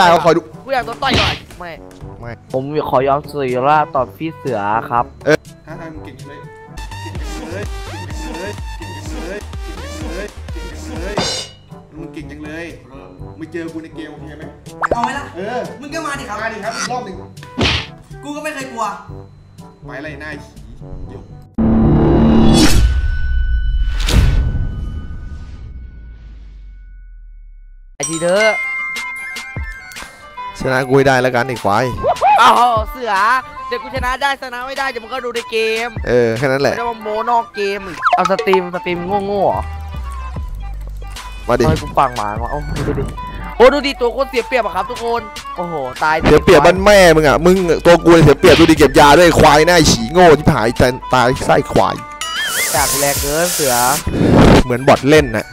กล้าเขาคอยดู กูอยากโดนต่อยก่อนไม่ไม่ ผมขอยอมสื่อราบตอบพี่เสือครับท้าทายมึงเก่งจังเลยเก่งจังเลยเก่งจังเลยเก่งจังเลยเก่งจังเลยเก่งจังเลยมึงเก่งจังเลยมึงเจอกูในเกมโอเคไหมเอาไหมล่ะ เออ มึงก็มาดิครับ มาดิครับอีกรอบหนึ่งกูก็ไม่เคยกลัว ไปไล่หน้าขี่หยกไอทีเถอะ ชนะกูให้ได้แล้วกันไอ้ควายอ้าวเสือเดี๋ยวกูชนะได้ชนะไม่ได้เดี๋ยวมึงก็ดูในเกมเออแค่นั้นแหไม่ละได้มาโมนอกเกมอีกเอาสตรีมสตรีมโง่ๆเหรอมาดิเอาให้กูฟังหมามาโอ้ดูดิโอ้ดูดิตัวโคตรเสียเปรียบอะครับทุกคนโอ้โหตายเสียเปรียบบ้านแม่มึงอะมึงตัวกูเนี่ยเสียเปรียบดูดิเก็บยาด้วยไอ้ควายหน้าไอ้ฉี่โง่ที่ผายแต่ตายไส้ควายจากแรงเกินเสือ เหมือนบอทเล่นน่ะ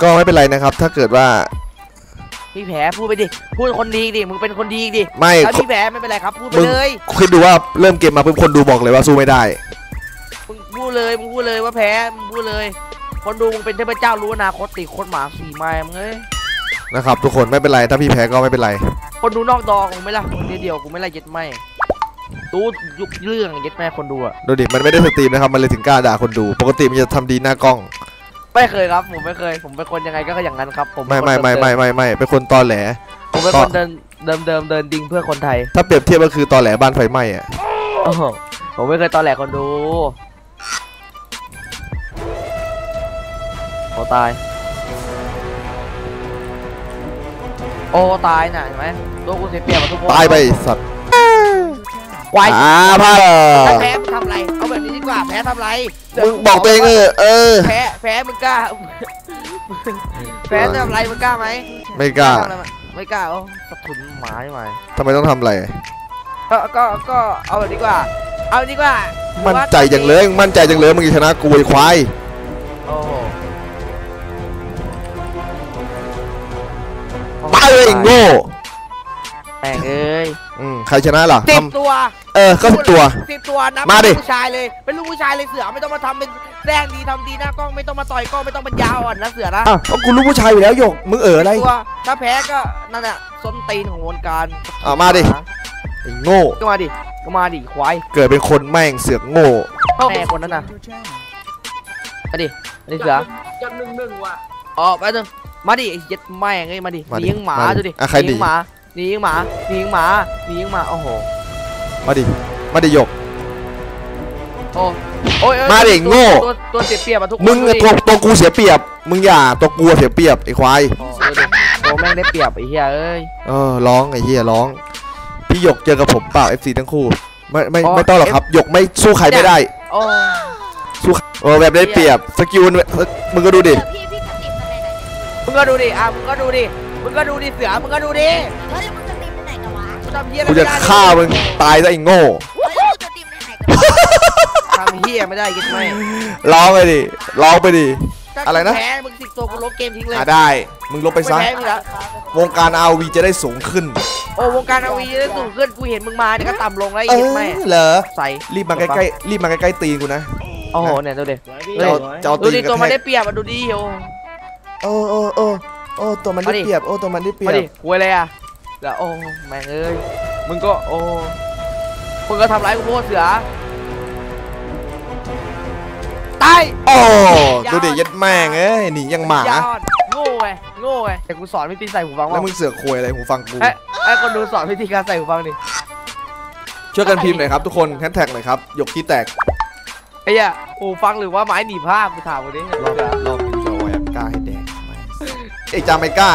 ก็ไม่เป็นไรนะครับ ถ้าเกิดว่า พี่แผลพูดไปดิพูดคนดีดิมึงเป็นคนดีดิไม่ถ้าพี่แผลไม่เป็นไรครับพูดไปมึงเลยคิดดูว่าเริ่มเกมมาเพิ่มคนดูบอกเลยว่าสู้ไม่ได้มึงพูดเลยมึงพูดเลยว่าแพ้มึงพูดเลย คนดูมึงเป็นเทพเจ้ารู้อนาคตติโคตรหมาสี่ไม้มึงเอ้ยนะครับทุกคนไม่เป็นไรถ้าพี่แพ้ก็ไม่เป็นไร คนดูนอกดอกูไม่ละคนเดียวกูไม่ละเย็ดไม่ดูยุคเรื่องเย็ดแม่คนดูอะดูดิมันไม่ได้สตรีมนะครับมันเลยถึงกล้าด่าคนดู ปกติมันจะทำดีหน้ากล้อง ไม่เคยครับ ผมไม่เคย ผมเป็นคนยังไงก็อย่างนั้นครับผมเป็ไม่นคนไม่ไม่เดิไม่ไม่ไม่เป็นคนตอแหล ผมเป็นคนเดินเดิมเดิมเดินดิงเพื่อคนไทย ถ้าเปรียบเทียบก็คือตอแหลบ้านไฟไหม้อะโอ้โหผมไม่เคยตอนแหลคนดูโอ้ตาย โอ้ตายน่ะเห็นไหมตัวกูเสียเปรียบกับทุกคนตายไปไอ้สัตว์ควายอ่าพลาดถ้าแพ้มึงทำอะไรเอาแบบนี้ดีกว่าแพ้ทำอะไรมึงบอกตัวเองเออเออแพ้แพ้มึงกล้า แพ้ทำอะไรมึงกล้าไหมไม่กล้าทำอะไรมั้ยไม่กล้าโอ้สะทุนหมาใช่ไหมทำไมต้องทำอะไร ก็ก็ก็เอาแบบดีกว่า เอาดีกว่า มั่มั่นใจจังเลยมึงมั่นใจจังเลยมึงจะชนะกูไอ้ควายโอ้โหตายเลยไอ้โง่แม่งเอ้ยอืมใครชนะล่ะสิทบตัวำเออก็สิบตัว สิบตัวนับมาดิ เป็นลูกผู้ชายเลย เป็นลูกผู้ชายเลยเสือไม่ต้องมาทำเป็นแรงดีทำดีหน้ากล้องไม่ต้องมาต่อยกล้องไม่ต้องเป็นยาวอ่อนนะเสือนะอ้าวก็กูรู้ผู้ชายอยู่แล้วหยกมึงเอออะไร ตัวถ้าแพ้ก็นั่นแหละส้นตีนของวงการอะมาดิ ไอ้โง่ ก็มาดิก็มาดิควายเกิดเป็นคนแม่งเสือกโง่ แม่คนนั้นน่ะมาดิมาดิเสือจังหนึ่งหนึ่งว่ะอ๋อไปนึงมาดิไอ้เย็ดแม่งไงมาดิมาหดินียิงหมามาดิดูดิอะใครหนีดิยิงหมา หนียิงหมาหนียิงหมาหนียิงหมาโอ้โหมาดิ มาดิหยก โอ้โอ้ยเอ้ยมาดิตัวโง่ ตัวตัวเสียเปรียบอะทุกคนมึงดูอะดิตัวตัวกูเสียเปรียบ มึงอย่าตัวกูเสียเปรียบไอ้ควาย โอ้ดูดิตัวแม่งได้เปรียบไอ้เหี้ยเอ้ย เออร้องไอ้เหี้ยร้อง พี่หยกเจอกับผมเปล่า FC ทั้งคู่ ไม่ไม่อ๋อไม่ต้องหรอกครับหยกไม่สู้ใครไม่ได้ โอ้สู้เออแบบได้เปรียบสกิลมันมึงก็ดูดิเดี๋ยวพี่พี่สตรีมอะไรไหนมึงก็ดูดิอะมึงก็ดูดิ มึงก็ดูดิเสือมึงก็ดูดิเฮ้ยมึงสตรีมในไหนกันวะมึงทำเหี้ยอะไรกูจะไม่ได้ฆ่ามึงตายซะไอ้โง่เฮ้ยมึงสตรีมในไหนกันวะทำเหี้ยไม่ได้กินไหมร้องไปดิร้องไปดิ ถ้าอะไรนะ แพ้มึงสิบตัวกูลบเกมทิ้งเลยอะได้ มึงลบไปซะม่แพ้มึงละวงการ RV จะได้สูงขึ้นโอ้วงการอาวีได้สูงขึ้นกูเห็นมึงมาเนี่ยก็ต่ำลงแล้วไอ้เอเหี้ยอแม่เหรอ ใส่รีบมาใกล้ๆรีบมาใกล้ๆตีนกูนะ โอ้โหเนี่ยดูดิจะเอาจะเอาดูตีดินกตัวระมันแทได้กเปรียบอะดูดิโอ้เออเออเออ เออตัวมันได้มาดิเปรียบโอ้ตัวมันได้เปรียมาบดิคุยเลยอะแล้วโอ้แม่งเอ้ยมึงก็โอ้มึงก็ทำร้ายกูโพดเสือตายโอ้ยาวดูดิยัดแม่งเอ้ยหนียังหมายอดโง่ไงโง่ไงแต่กูสอนวิธีใส่หูฟังแล้วว่ามึงเสือกควยอะไรหูฟังกูเอ้ยไอ้คนดูสอนวิธีการใส่หูฟังดิช่วยกันพิมพ์หน่อยครับทุกคนแฮชแท็กหน่อยครับหยกขี้แตกไอ้เหี้ยหูฟังหรือว่าไม้หนีบผ้ากูถามกูดิ ไอ้จาไม่กล้า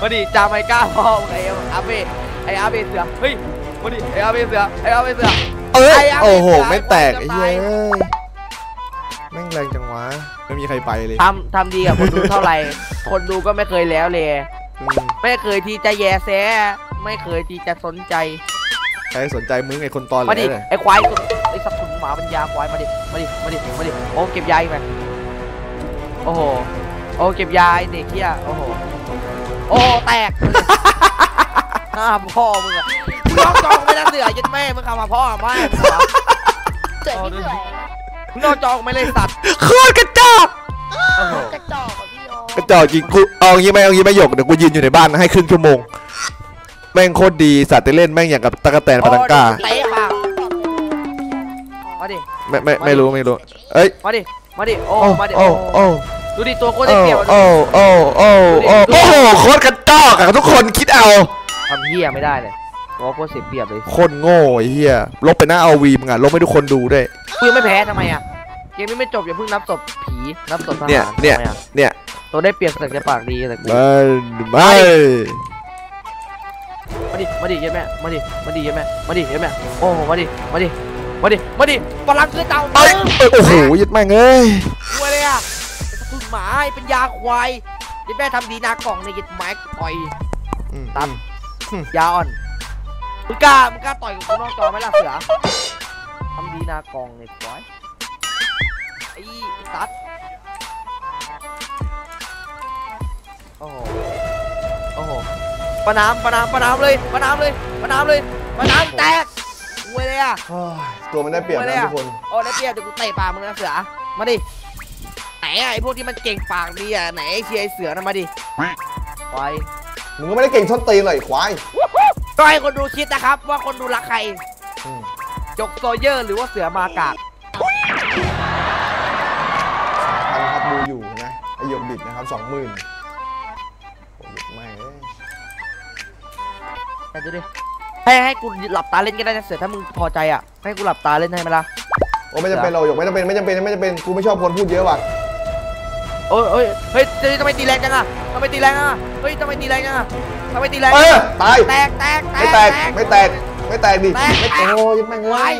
มาดิจาไม่กล้าพ่อมึงไอ้อาเบะไอ้อาเบะเสือเฮ้ยมาดิไอ้อาเบะเสือไอ้อาเบะเสือเอ้ยไอ้อะโอ้โหไม่ไม่ตาแตยกไอ้เหี้ยเอ้ยแม่งแรงจังวะไม่มีใครไปเลยทำทำดีกับคนดูเท่าไหร่ คนดูก็ไม่เคยแล้วเลยอืมไม่เคยที่จะแยแซะไม่เคยที่จะสนใจใครสนใจมึงไอ้คนตอนมาเลดิยเนี่ยไอ้ควายไอ้สัตว์ถุนหมาปัญญาควายมาดิมาดิมาดิมาดิโอ้เก็บยาอีกไหมโอ้โห โอ้เก็บยาไอ้เด็กเหี้ยโอ้โหโอ้แตกหน้าพ่อมึงอะมึงนอกจองไม่ได้เสือยัดแม่มึงเข้ามาพ่อมาเจ๋ยพี่เจ๋ยมึงนอกจองไม่เลยสัตว์โคตรกระจอกโอ้โหกระจอกอะพี่โอกระจอกจริงกูเอางี้ไหมเอางี้ไหมหยกเดี๋ยวกูยืนอยู่ในบ้านให้ครึ่งชั่วโมงแม่งโคตรดีสัตว์ได้เล่นแม่งอย่างกับตะกะแตนปาตังก้าเตะปากมาดิไม่ไม่ไม่รู้ไม่รู้เอ้ยมาดิมาดิโอ้โอ้มาดิโอ้โอ้ ดูดิตัวโคตรได้โอ้เปรียบโอ้โอ้โอ้โอ้โอ้โหโคตรกระจอกอะทุกคนคิดเอา ทำเหี้ยไม่ได้เลยโอ้โคตรเสียเปรียบเลยโคตรโง่ไอ้เหี้ยลบไปหน้าเอาวีมึงอะลบให้ทุกคนดูด้วย กูยังไม่แพ้ทำไมอะเกมนี้ไม่จบอย่าเพิ่งนับศพผีนับศพทหารเนี่ยเนี่ย ทำไมอะเนี่ยตัวได้เปรียบแต่จะปากดีแต่กูไม่ไม่มาดิมาดิเย็นแม่มาดิมาดิเย็นแม่มาดิเย็นแม่โอ้มาดิมาดิมาดิมาดิพลังคือเต่าเอ้ยเอ้ยโอ้โหยัดแม่งเอ้ยกลัวเลยอะไอ้สกุล หมาไอ้เป็นยาควายเย็นแม่ทำดีนากล่องในยึดไม้ต่อยอืมตามยาอ่อนมึงกล้ามึงกล้าต่อยกับกูนอกจอไหมล่ะเสือทำดีนากองไอ้ควายไอ้สัตว์โอ้โหโอ้โหประนามประนามประนามเลยประนามเลยประนามเลยประนามแตกกูเลยอะโอ้ยตัวมันได้เปรียบนะทุกคนโอ้ได้เปรียบเดี๋ยวกูเตะปากมึงนะเสือมาดิไห นอะไอ้พวกที่มันเก่งปากดีอะไหนไอ้เชียร์ไอ้เสือนะมาดิไปมึงก็ไม่ได้เก่งชนตีนหน่อยควายก็ให้คนดูคิดนะครับ ว่าคนดูรักใครอืมจกโซเยอร์หรือว่าเสือมากากพันครับดูอยู่นะไอหยกบิดนะครับสองหมื่นโอ้ยไม่เอ้ยแต่ดูดิให้ให้กูหลับตาเล่นก็ได้นะเสือถ้ามึงพอใจอะให้กูหลับตาเล่นให้ไหมล่ะโอ้ไม่จำเป็นเราหยกไม่จำเป็นไม่จำเป็นไม่จำเป็นกูไม่ชอบคนพูดเยอะว่ะ โอ้ยโอ้ยเฮ้ยเฮ้ยทำไมตีแรงจังอะทำไมตีแรงอะเฮ้ยทำไมตีแรงจังอะทำไมตีแรงเออตายแตกแตกไม่แตกไม่แตกไม่แตกดิแตกไม่โอ้ยแม่งไว้เอ้ย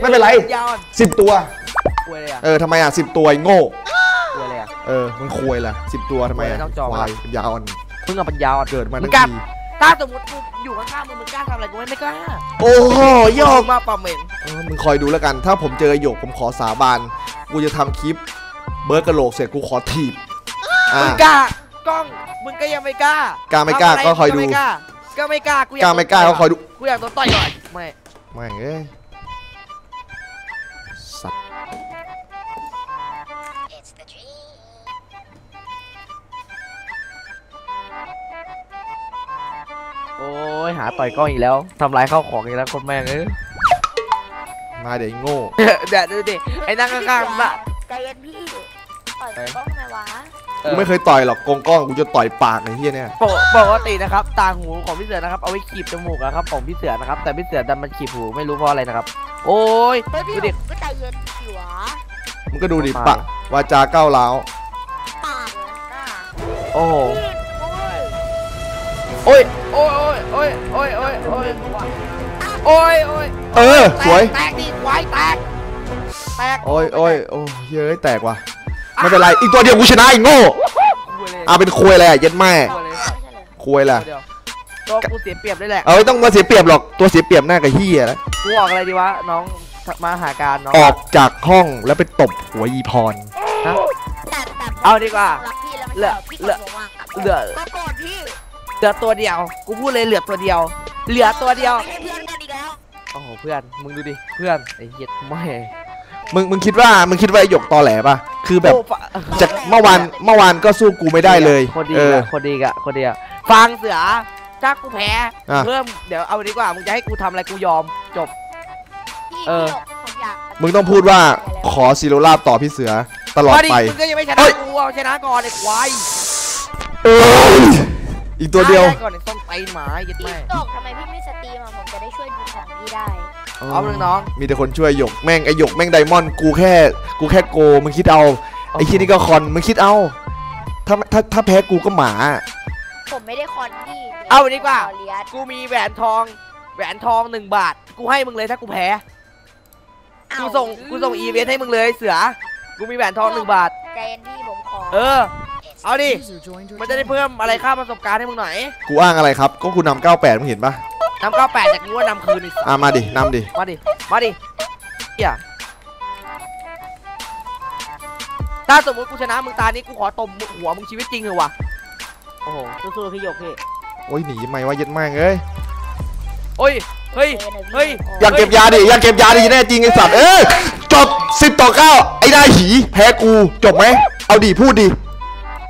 ไม่เป็นไรยาวอ่อนสิบตัวกลัวเลยอะเออทำไมอะสิบตัวไอ้โง่กลัวเลยอะเออมึงควยล่ะสิบตัวทำไมอะโอ้ยต้องจองควายเป็นยาอ่อนมึงกับปัญญาอ่อนเกิดมามึทั้งงกล้าทีถ้าสมมติกูอยู่ข้างๆมึงมึงกล้าทำอะไรกูไม่ไม่กล้าโอ้โหโยกมาป่าเหม็นเออมึงคอยดูแล้วกัน ถ้าผมเจอไอ้หยกผมขอสาบานกูจะทำคลิป เบิร์ดกระโหลกเสร็จกูขอถีบอ่า มึงกล้ากล้องมึงก็ยังไม่กล้ากล้าไม่กล้าทำะรก็คอยดูก็ไม่กล้าก็ไม่กล้ากูอยากกล้าไม่กล้าก็คอยดูกูอยากโดนต่อยก่อนไม่ไม่งเอ้ยสัตว์ It's the dream โอ้ยหาต่อยกล้องอีกแล้วทำลายข้าวของอีกแล้วคนแม่งเอ้ยมาเดี๋ยวไอ้โง่ เดี๋ยวดูดิไอ้นั่งข้างๆน่ะ ใจเย็นพี่ปล่ อยกล้องทำไมวะกูไม่เคยต่อยหรอกกงกล้องกูจะต่อยปากไอ้เหี้ยเนี่ยปกปกตินะครับต่างหูของพี่เสือนะครับเอาไว้ขีบจมูกอะครับของพี่เสือนะครับ แต่พี่เสือดันมันขีบหูไม่รู้เพราะอะไรนะครับ โอ้ยเฮ้ยพี่ดูดิก็ใจเย็นสิวะมึงก็ดูดิมาปะวาจาก้าวร้าวปากเลยนะโอ้โหพี่โอ้ยโอ้ยโอ้ยโอ้ยโอ้ยโอ้ยโอ้ยโอ้ยโอ้ยเออสวยแตกดิควายแตกแตกโอ้ยโอ้ยโอ้ยเย้ยแตกว่ะ ไม่เป็นไร อีกตัวเดียวกูชนะอีกโง่คุยเลยอ่าเป็นควยแหละเย็ดแม่คุยเลยไม่ใช่เลยควยแหละเดี๋ยวตัวกูเสียเปรียบได้แหละ เอ้ยต้องมาเสียเปรียบหรอก ตัวเสียเปรียบหน้ากับเฮียแล้วกูออกอะไรดีวะน้องมาหาการน้องออกจากห้องแล้วไปตบหัวยีพรนะแต่แต่เอาดีกว่ารักพี่แล้วไม่เหลือชอบพี่เหลือตกลงว่าเหลือก็โกรธพี่เหลือตัวเดียว กูพูดเลยเหลือตัวเดียว เหลือตัวเดียวไม่ใช่เพื่อนกันอีกแล้วโอ้โหเพื่อน มึงดูดิ เพื่อนไอ้เหี้ยแม่ มึง มึงคิดว่า มึงคิดว่าไอ้หยกตอแหลป่ะ คือแบบโอ้ฟะจากเมื่อวานเมื่อวานก็สู้กูไม่ได้เลยคนดีเอออะคนดีอะคนดีอะฟังเสือถ้ากูแพ้อะเพิ่มเดี๋ยวเอาดีกว่ามึงจะให้กูทำอะไรกูยอมจบพี่เออพี่หยกผมอยากมึงต้องพูดว่าขอซีโรลาบต่อพี่เสือตลอดมาดิไปมึงก็ยังไม่ชเอ้นะยกูเอาชนะก่อนไอ้ควายเอ้ยอีกตัวเดียวได้ก่อนไอ้ส้มไตหมายัดพี่แม่ตกทำไมพี่ไม่สตรีมอะผมจะได้ช่วยดูของพี่ได้เอาเรื่องน้องมีแต่คนช่วยหยกแม่งไอหยกแม่งไดมอนด์กูแค่ กูแค่โกมึงคิดเอา ไอคิดนี่ก็คอนมึงคิดเอา ถ้าถ้าถ้าแพ้กูก็หมา ผมไม่ได้คอนพี่เอาดีกว่าขอเลียสกูมีแหวนทอง แหวนทองหนึ่งบาท กูให้มึงเลยถ้ากูแพ้ กูส่ง กูส่ง EMS ให้มึงเลยเสือ กูมีแหวนทองหนึ่งบาท ใจเย็นพี่ผมขอ เออ เอาดิ มันจะได้เพิ่มอะไรค่าประสบการณ์ให้มึงหน่อย กูอ้างอะไรครับ ก็กูนำ98มึงเห็นปะ นำเก้าแปดจากกูว่านำคืนอีกอะมาดินำดิ มาดิ มาดิเฮียถ้าสมมติกูชนะมึงตานี้กูขอตบหัวมึงชีวิตจริงเหรอวะโอ้โหสู้ๆพี่หยกพี่ โอ้ยหนีไม่ว่าเย็ดแม่งเอ้ยโอ้ย เฮ้ย เฮ้ย อยากเก็บยาดิ อยากเก็บยาดิแน่จริงไอสัตว์ เอ้ยจบ10ต่อ9ไอ้นายหีแพ้กูจบไหม เอาดิพูดดิ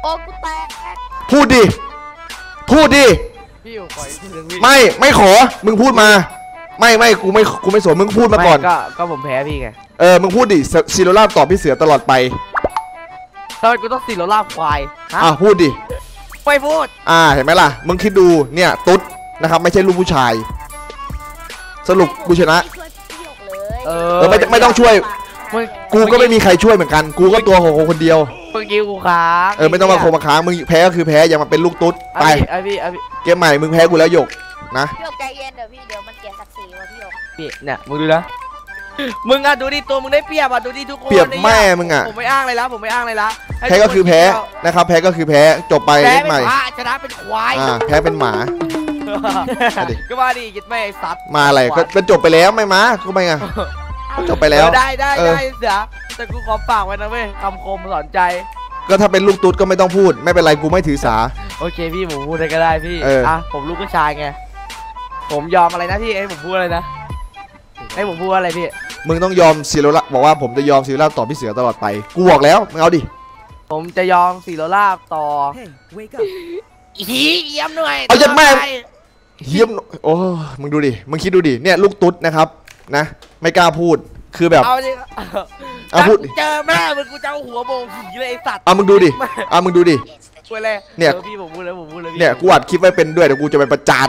โอ้กูแตก พูดดิ พูดดิ พี่อยู่ปล่อยพี่นึงพี่ไม่ไม่ขอมึงพูดมา ไม่ไม่กูไม่กูไม่สนมึงพูดมาก่อนไก็ก็ผมแพ้พี่ไงเออมึงพูดดิซีโรล่าตอบพี่เสือตลอดไปทำไมกูต้องสีโรล่าควายฮะอะพูดดิไม่พูดอ่าเห็นไหมล่ะมึงคิดดูเนี่ยตุ๊ดนะครับไม่ใช่ลูกผู้ชาย สรุปกูชนะช่วยพี่หยกเลยเอเออไม่ไม่ต้องช่วย มึงกูก็ไม่มีใครช่วยเหมือนกัน กูก็ตัวของคนเดียว เมื่อกี้กูค้างเออไม่ต้องมาโคงมาค้างมึงแพ้ก็คือแพ้อย่ามาเป็นลูกตุ๊ดไปไอพี่ไอพี่เกมใหม่มึงแพ้กูแล้วหยกนะพี่หยกใจเย็นเดี๋ยวพี่เดี๋ยวมันเสียศักดิ์ศรีว่ะพี่หยกพี่เนี่ยมึงดูนะมึงอะดูดิตัวมึงได้เปรียบอะดูดิทุกคนเปรียบไอ้หี้แม่มึงอะผมไม่อ้างเลยละผมไม่อ้างเลยละให้แพ้ก็คือแพ้ทุนนะครับแพ้ก็คือแพ้จบไปแพ้เล่นเป็นใหม่พระชนะเป็นควายอ่าแพ้เป็นหมามาดิก็มาดิยิดแม่ไอ้สัตว์มาอะไรก็ก็จบไปแล้วไม่มาก็ไม่ไงจบไปแล้วเออได้ได้เออได้เสือ แต่กูขอฝากไว้นะเว้ยคำคมสอนใจ ก็ถ้าเป็นลูกตุ๊ดก็ไม่ต้องพูด ไม่เป็นไรกูไม่ถือสา โอเคพี่ผมพูดอะไรก็ได้พี่เอออ่ อะผมลูกผู้ชายไงผมยอมอะไรนะพี่ให้ผมพูดอะไรนะให้ผมพูดว่าอะไรพี่มึงต้องยอมซีโรล่าบอกว่าผมจะยอมซีโรล่าต่อพี่เสือตลอดไป กูบอกแล้วมึงเอาดิ ผมจะยอมสีโรลาบต่อ Hey, wake up. อีเยี่ยมหน่อยเอายัดแม่เฮียมโอ้ มึงดูดิ มึงคิดดูดิ เนี่ยลูกตุ๊ดนะครับ นะ ไม่กล้าพูด คือแบบ เอาดิเอาพูดดิ เจอแม่มึงกูจะเอาหัวโบกผีเลยไอ้สัตว์เอามึงดูดิเอามึงดูดิ ช่วยเลยเนี่ย ออพี่ผมพูดแล้วผมพูดเลยพี่เนี่ยกูอัดคลิปไว้เป็นด้วยเดี๋ยวกูจะไปประจาน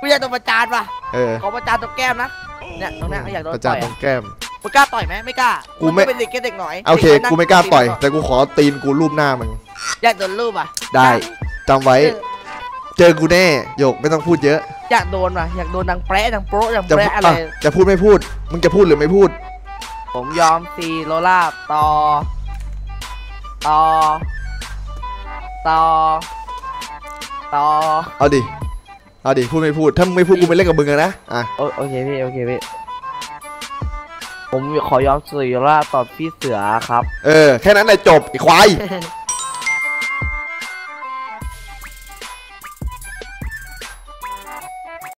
กูอยากโดนประจานป่ะเออขอประจานตรงแก้มนะเนี่ยตรงเนี้ยอยากโดนประจาต่นอยตรอะงแก้ม มึงกล้าต่อยไหมไม่กล้ากูกูไม่ เป็นเด็กแค่เด็กหน่อยโอเคด็นั่งกูไม่กล้าต่อยตีนแต่กูขอตีนกูรูปหน้ามึงอยากโดนรูปอะได้จำไว้ เจอกูแน่โยกไม่ต้องพูดเยอะอยากโดนว่ะอยากโดนดังแปะดังโปะดังจะแปะอะไรอะจะพูดไม่พูด มึงจะพูดหรือไม่พูด ผมยอมซีโรลาบต่อ ต่อ ต่อ ต่อ เอาดิ เอาดิ พูดไม่พูด ถ้ามึงไม่พูดกูไม่เล่นกับมึงอะนะ อะโอโอเคพี่ โอเคพี่ ผมขอยอมซีโรลาบต่อพี่เสือครับ เออ แค่นั้นแหละจบไอ้ควาย